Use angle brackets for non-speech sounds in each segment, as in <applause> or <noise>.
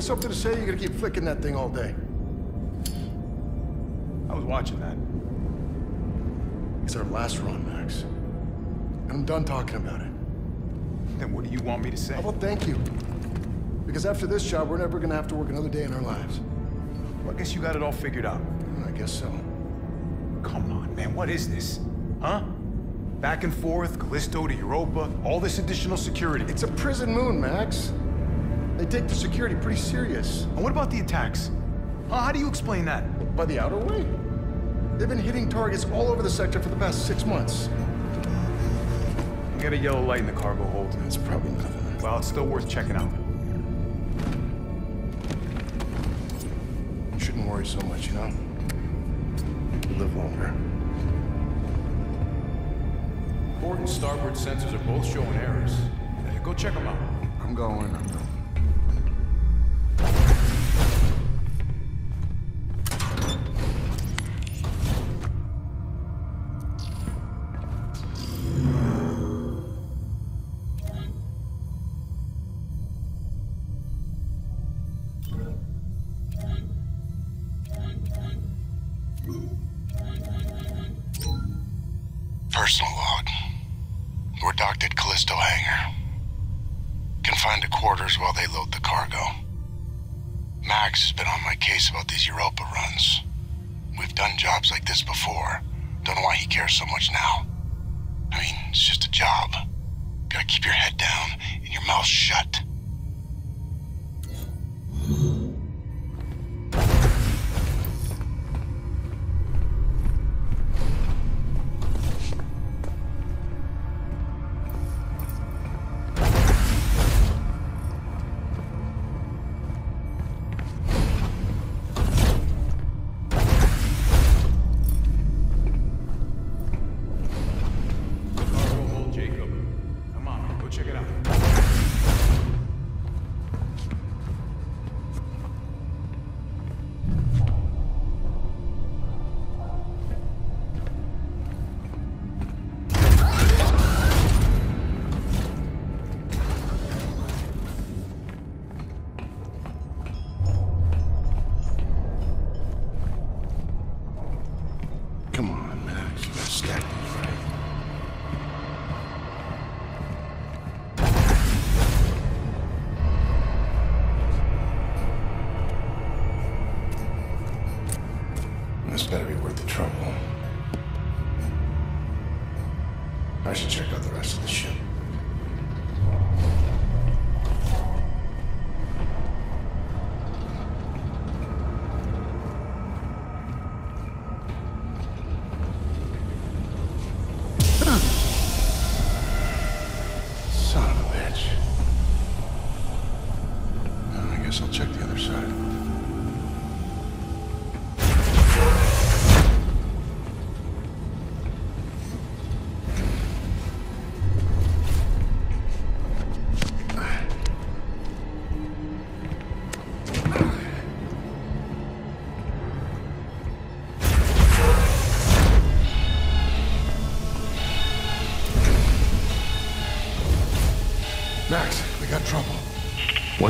got something to say? You're gonna keep flicking that thing all day. I was watching that. It's our last run, Max. And I'm done talking about it. Then what do you want me to say? Oh, How about thank you? Because after this job, we're never gonna have to work another day in our lives. Well, I guess you got it all figured out. I guess so. Come on, man, what is this? Huh? Back and forth, Callisto to Europa, all this additional security. It's a prison moon, Max. They take the security pretty serious. And what about the attacks? Huh? How do you explain that? By the outer way. They've been hitting targets all over the sector for the past six months. You got a yellow light in the cargo hold. That's probably nothing. Well, it's still worth checking out. You shouldn't worry so much, you know? You live longer. Port and starboard sensors are both showing errors. Go check them out. I'm going. I'm going.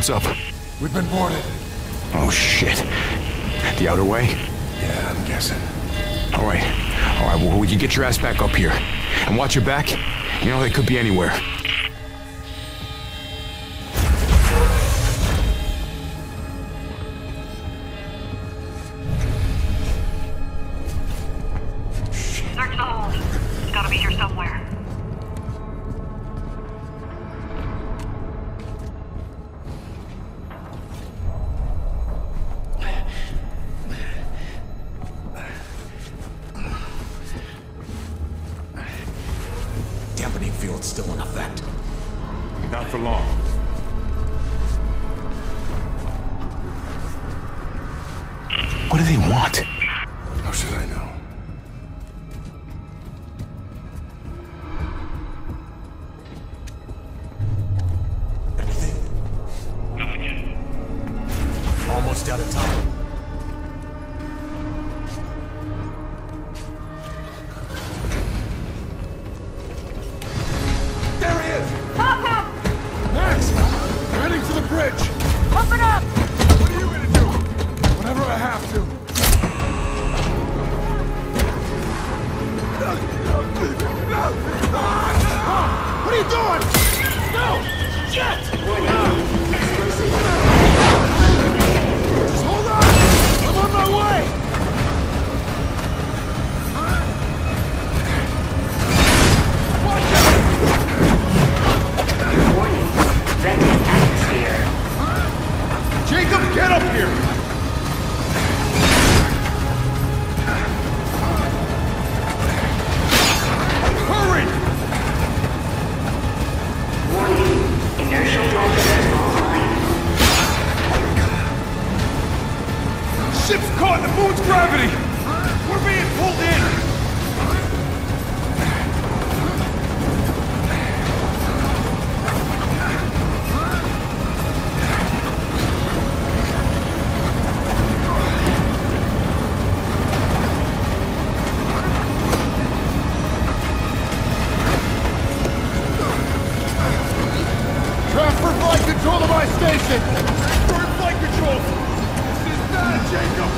What's up? We've been boarded. Oh, shit. The outer way? Yeah, I'm guessing. All right. All right, well, you get your ass back up here. And watch your back. You know, they could be anywhere. Third flight! This is bad, Jacob!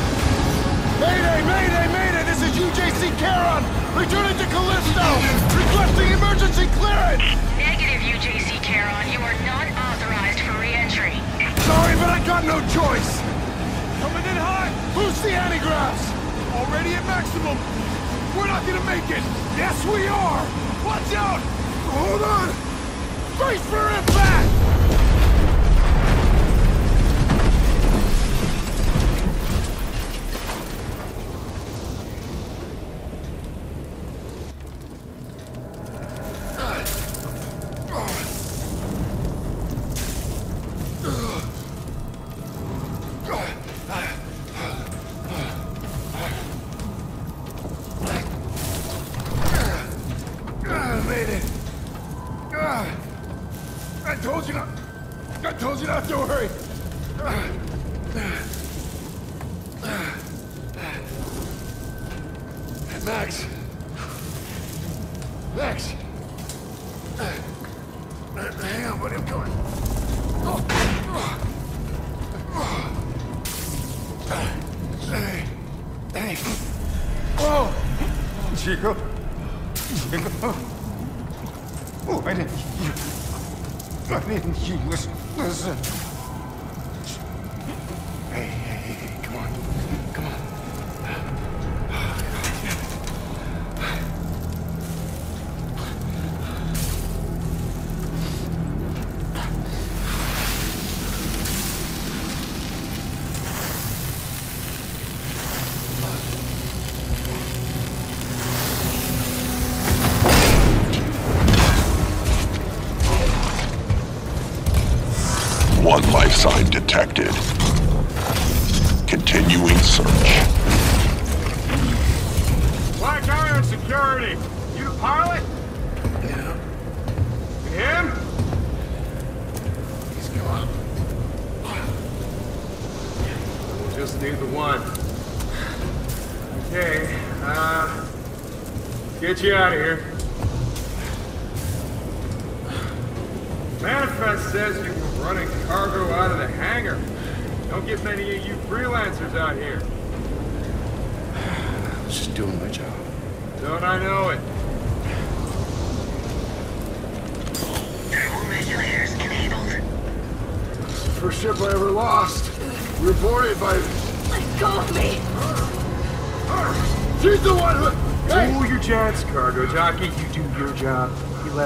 Mayday, mayday, mayday! This is UJC Charon! Returning to Callisto! Requesting emergency clearance! Negative, UJC Charon. You are not authorized for re-entry. Sorry, but I got no choice! Coming in hot! Boost the antigraphs! Already at maximum! We're not gonna make it! Yes, we are! Watch out! Hold on! Brace for impact! Abhängiges.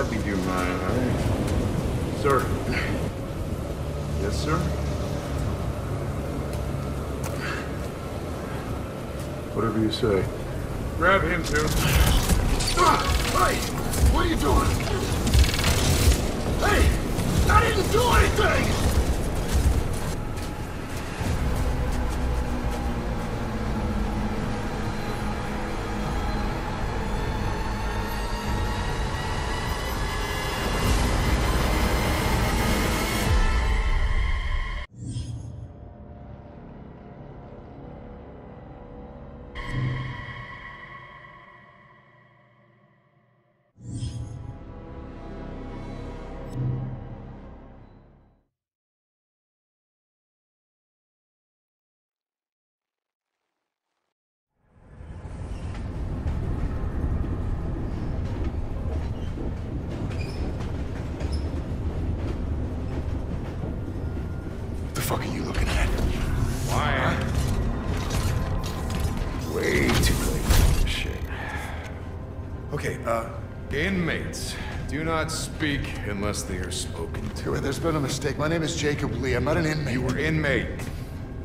Barbecue mine, right? Sir. Yes, sir? Whatever you say. Grab him, too. Ah, hey! What are you doing? Hey! I didn't do anything! Not speak unless they are spoken to. There's been a mistake. My name is Jacob Lee. I'm not an inmate. You were inmate.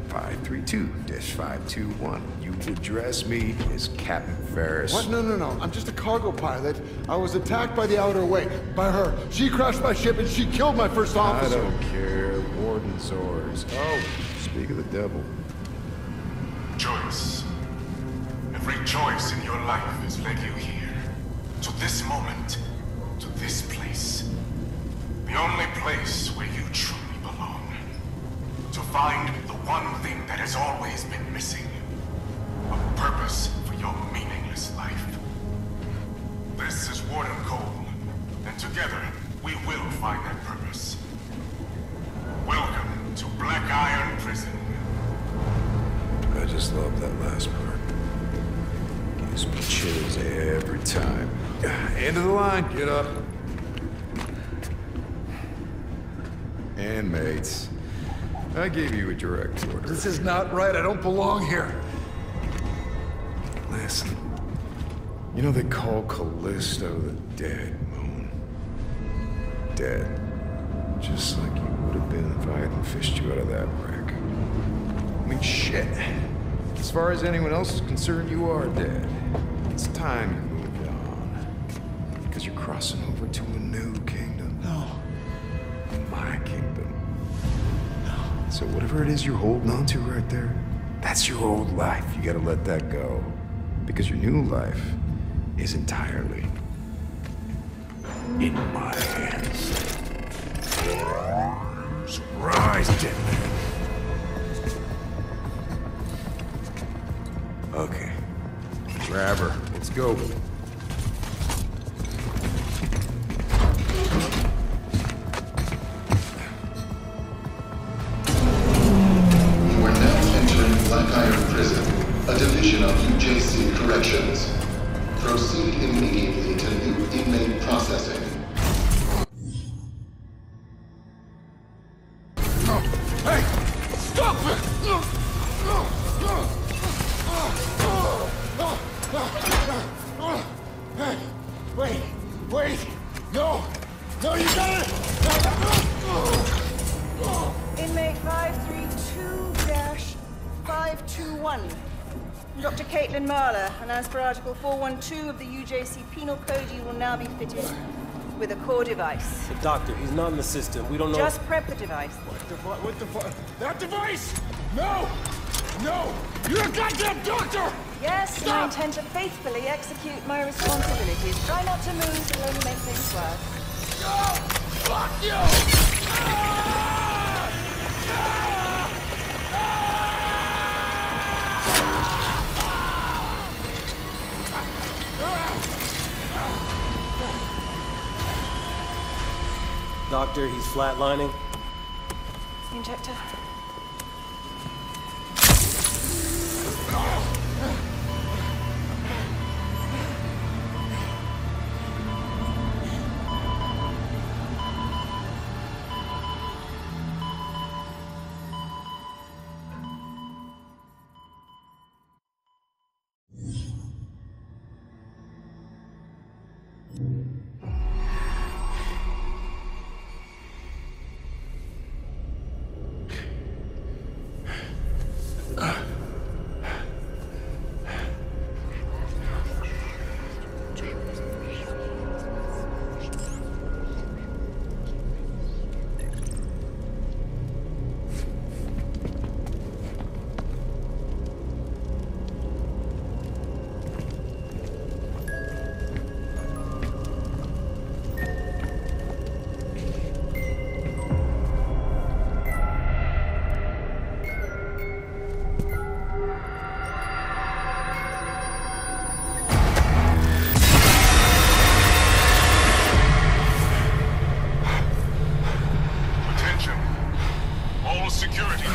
532-521. You address me as Captain Ferris. What? No, no, no. I'm just a cargo pilot. I was attacked by the Outer Way. By her. She crashed my ship and she killed my first officer. I don't care. Warden Zors. Oh, speak of the devil. Choice. Every choice in your life has led you here. To this moment. This place. The only place where you truly belong. To find the one thing that has always been missing. A purpose for your meaningless life. This is Warden Cole. And together, we will find that purpose. Welcome to Black Iron Prison. I just love that last part. Gives me chills every time. End of the line, get up. Inmates. I gave you a direct order. This is not right. I don't belong here. Listen. You know they call Callisto the dead moon. Dead. Just like you would have been if I hadn't fished you out of that wreck. I mean, shit. As far as anyone else is concerned, you are dead. It's time you moved on. Because you're crossing over to a new So whatever it is you're holding on to right there, that's your old life. You gotta let that go. Because your new life is entirely in my hands. Surprise, dead. Okay. Grab her. Let's go. Article 412 of the UJC Penal Code, you will now be fitted with a core device. The doctor, he's not in the system. We don't know. Just prep the device. What the fuck? What the fuck? That device! No! No! You're a goddamn doctor! Yes, and I intend to faithfully execute my responsibilities. Try not to move, it'll only make things worse. No! Fuck you! Doctor, he's flatlining. Injector.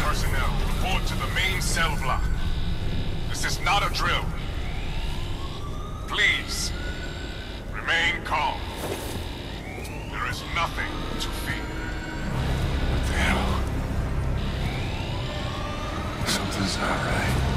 Personnel report to the main cell block. This is not a drill. Please, remain calm. There is nothing to fear. What the hell? Something's not right.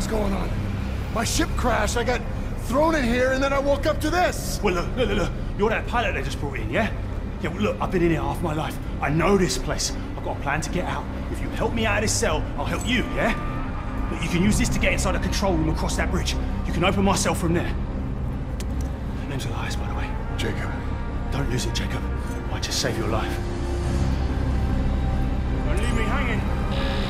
Hell's going on. My ship crashed, I got thrown in here, and then I woke up to this. Well, look, look, look, look. You're that pilot they just brought in, yeah? Yeah, well, look, I've been in here half my life. I know this place. I've got a plan to get out. If you help me out of this cell, I'll help you, yeah? Look, you can use this to get inside the control room across that bridge. You can open my cell from there. Name's Elias, by the way. Jacob. Don't lose it, Jacob. Might just save your life. Don't leave me hanging.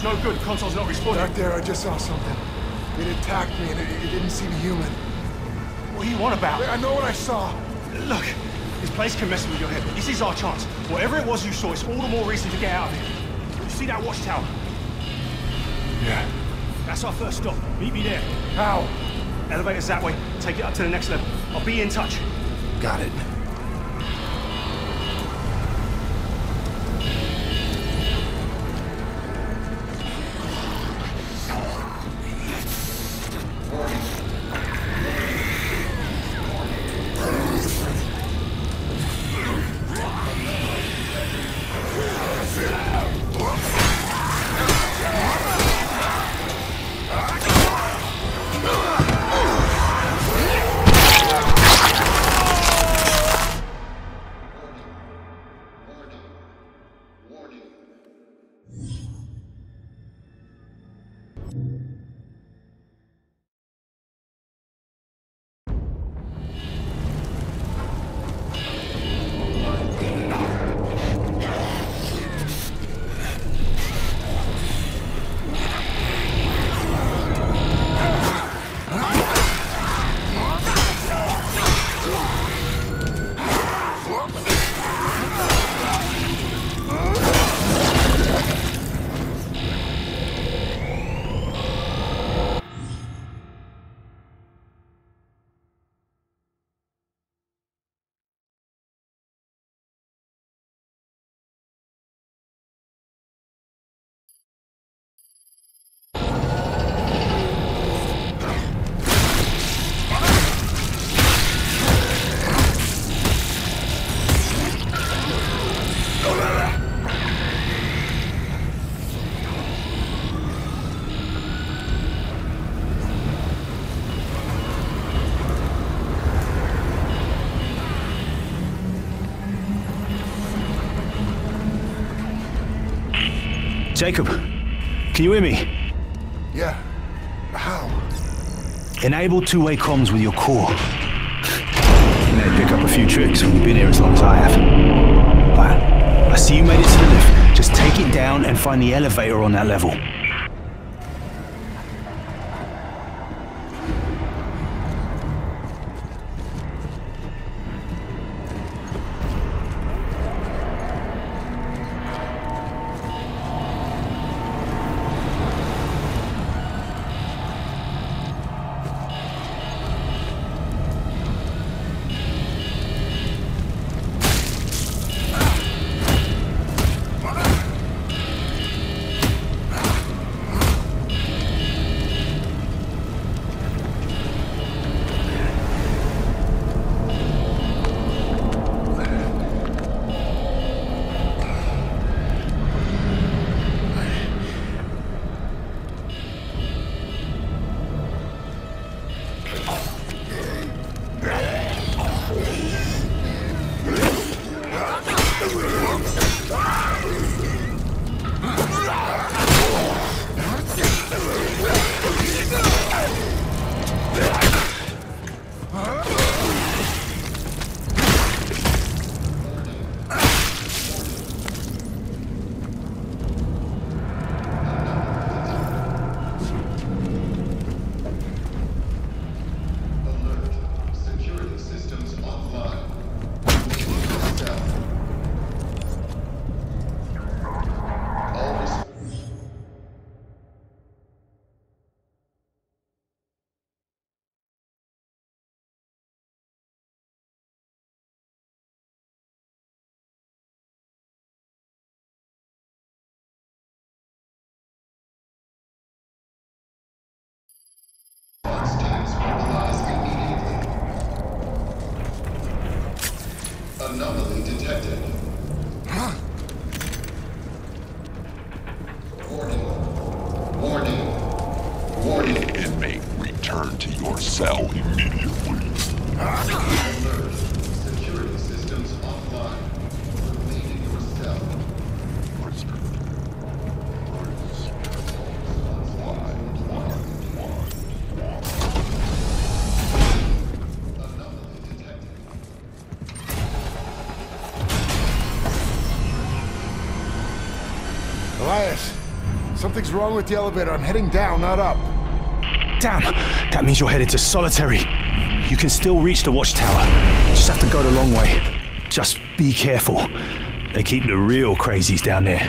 This gate's no good. Console's not responding. Back there, I just saw something. It attacked me, and it, it didn't seem human. What do you want about? I know what I saw. Look, this place can mess with your head, this is our chance. Whatever it was you saw, it's all the more reason to get out of here. You see that watchtower? Yeah. That's our first stop. Meet me there. How? Elevator's that way. Take it up to the next level. I'll be in touch. Got it. Jacob, can you hear me? Yeah. How? Enable two-way comms with your core. You may pick up a few tricks when you've been here as long as I have. But I see you made it to the lift. Just take it down and find the elevator on that level. Something's wrong with the elevator. I'm heading down, not up. Damn! That means you're headed to solitary. You can still reach the watchtower. Just have to go the long way. Just be careful. They keep the real crazies down there.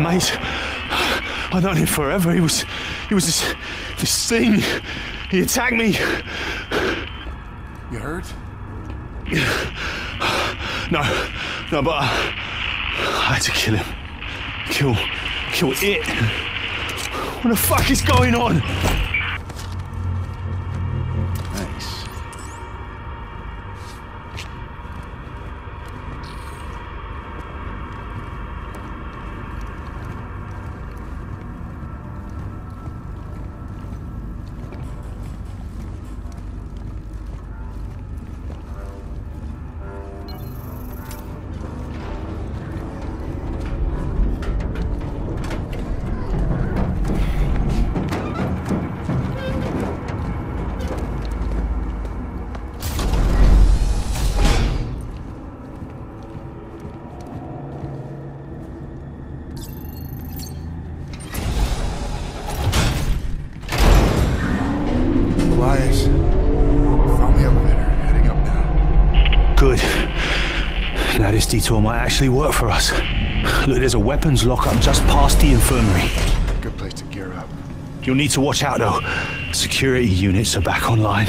One of my mates. I've known him forever. He was, he was this, this thing. He attacked me. You hurt? <sighs> No, no, but I, I had to kill him. Kill, kill it. What the fuck is going on? Might actually work for us. Look, there's a weapons lockup just past the infirmary. Good place to gear up. You'll need to watch out though. Security units are back online.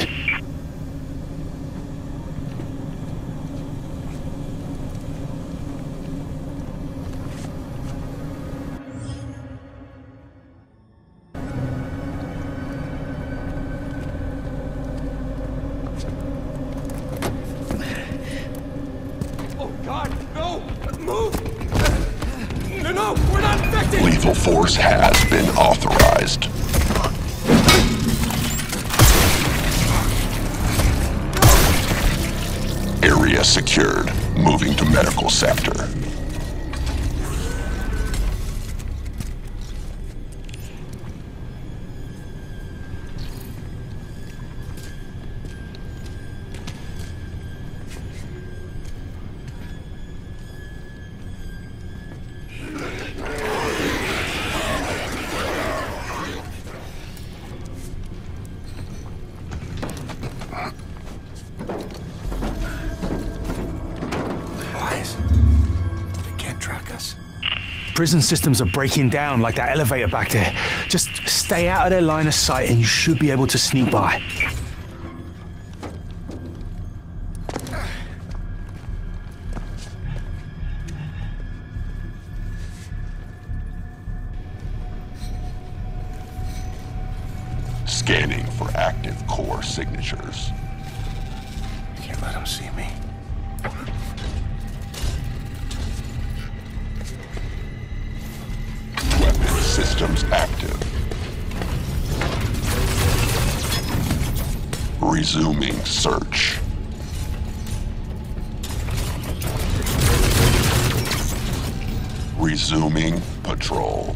Prison systems are breaking down like that elevator back there. Just stay out of their line of sight and you should be able to sneak by. Scanning for active core signatures. Can't let them see me. Resuming search. Resuming patrol.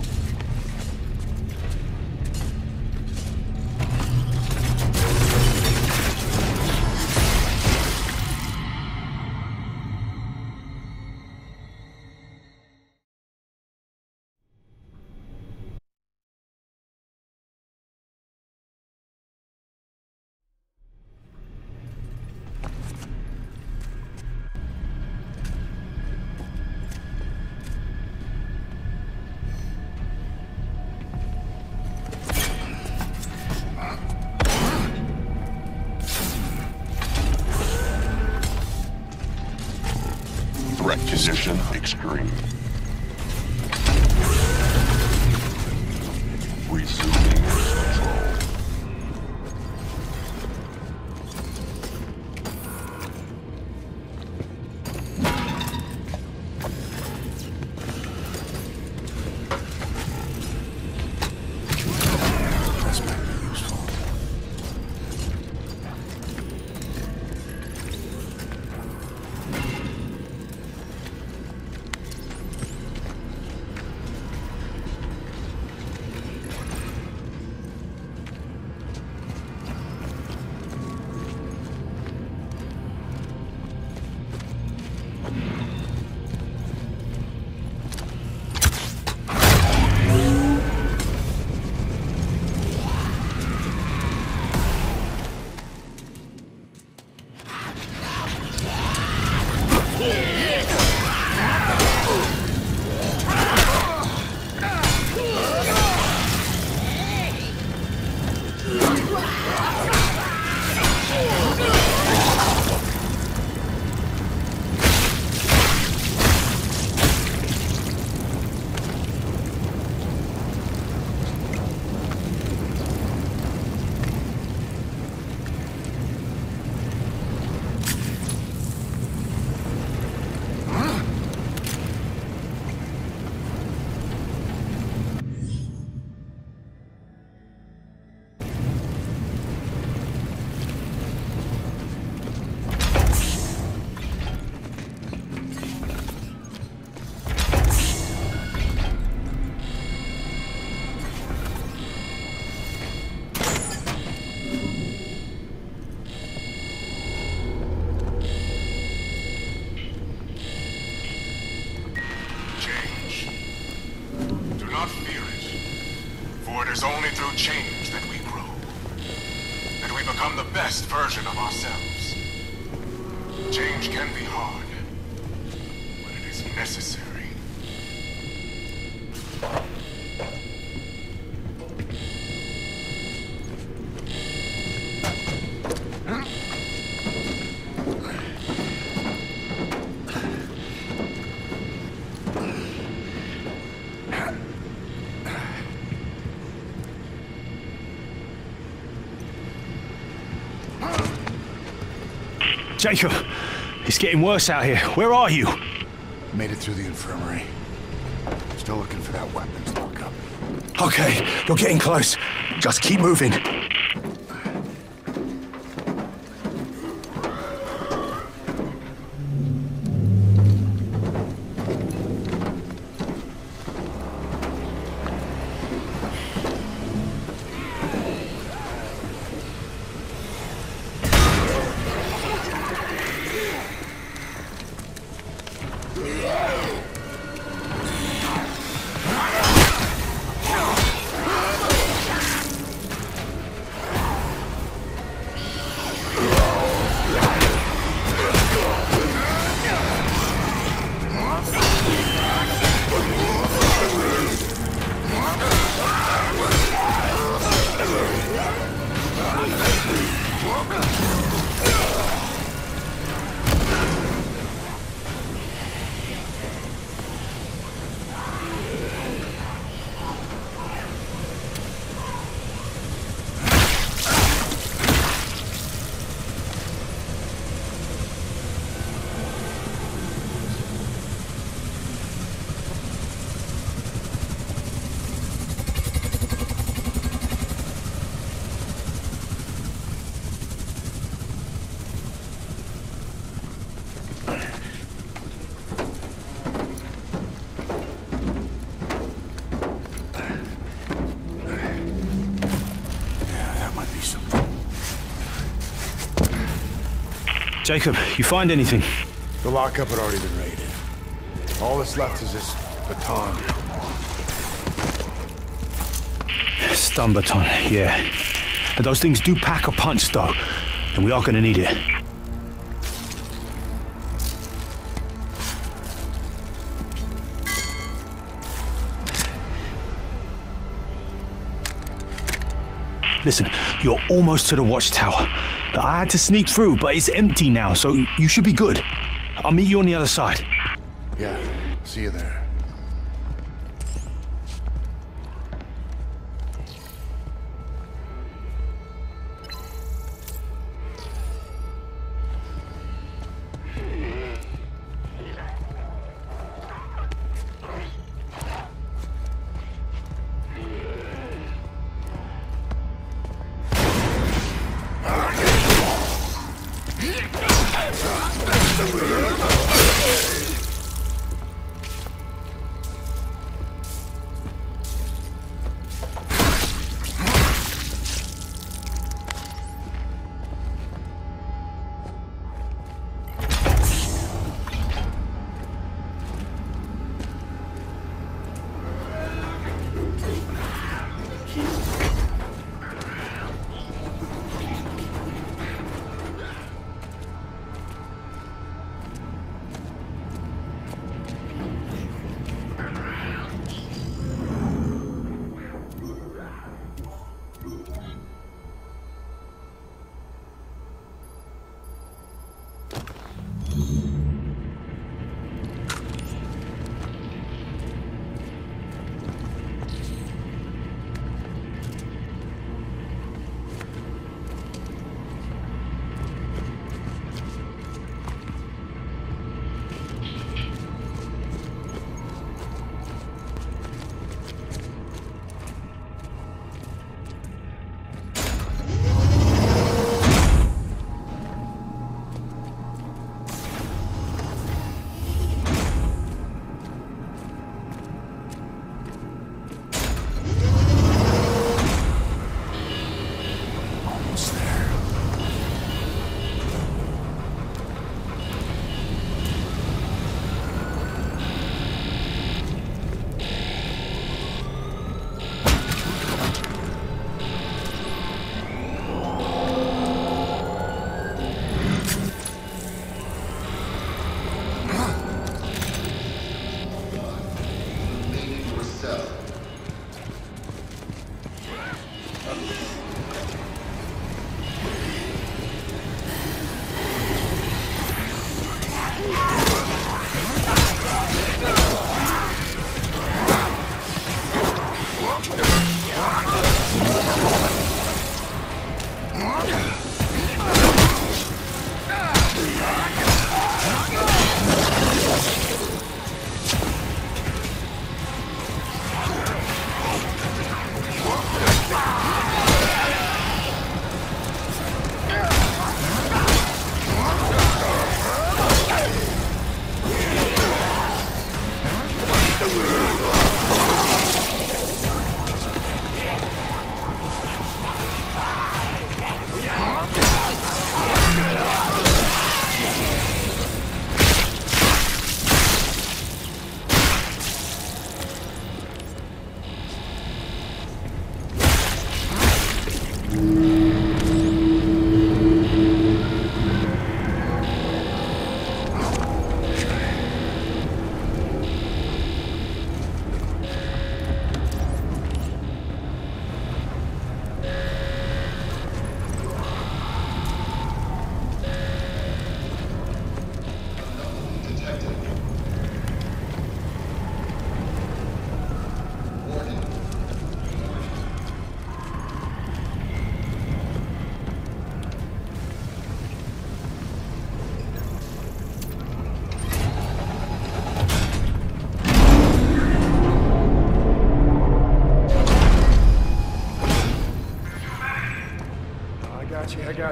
Jacob, it's getting worse out here. Where are you? Made it through the infirmary. Still looking for that weapons lockup. Okay, you're getting close. Just keep moving. Jacob, you find anything? The lockup had already been raided. All that's left is this baton. Stun baton, yeah. And those things do pack a punch, though. And we are gonna need it. Listen, you're almost to the watchtower. I had to sneak through, but it's empty now, so you should be good. I'll meet you on the other side. Yeah, see you there.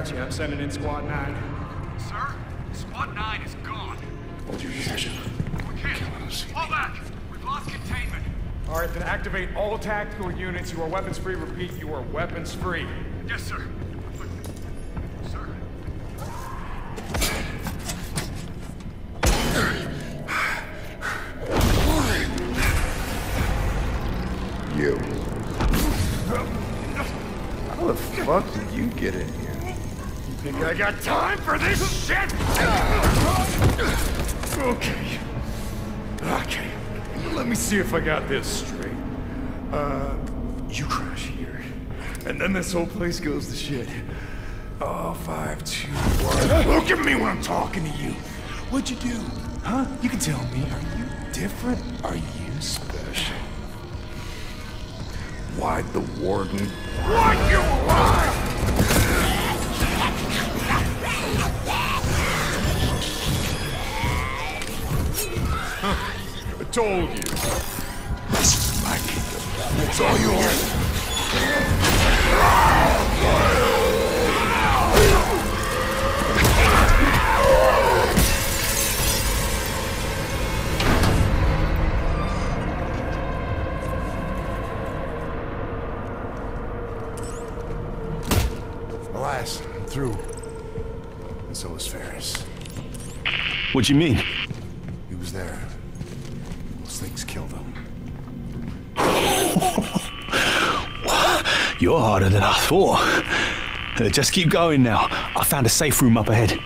Got you. I'm sending in Squad 9. Sir? Squad 9 is gone. Hold your position. We can't. Fall back. We've lost containment. All right, then activate all tactical units. You are weapons free. Repeat, you are weapons free. Yes, sir. Sir? I got this straight. Uh, you crash here. And then this whole place goes to shit. Oh, five, two, one. Look at me when I'm talking to you. What'd you do? Huh? You can tell me. Are you different? Are you special? Why'd the warden... Why'd you lie? I told you. It's all yours. Elias, I'm through. And so is Ferris. What do you mean? Thought. Uh, Just keep going now. I found a safe room up ahead.